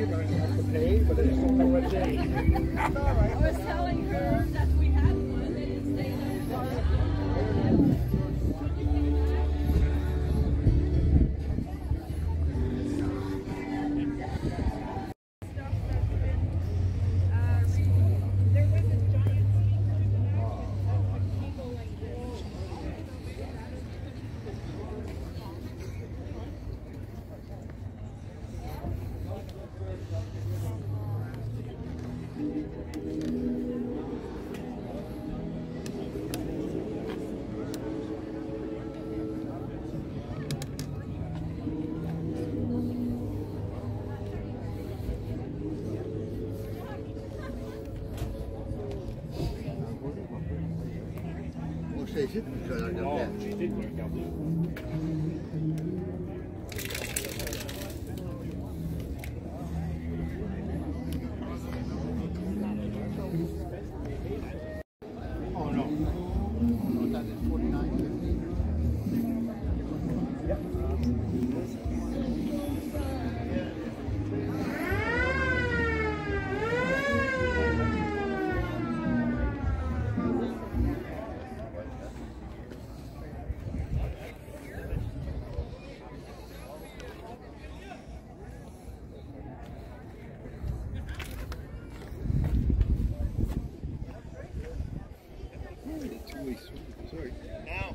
You don't have to pay, but I just don't know what day. Été de le regarder. Oh no. That is 49.50. Sorry. Now.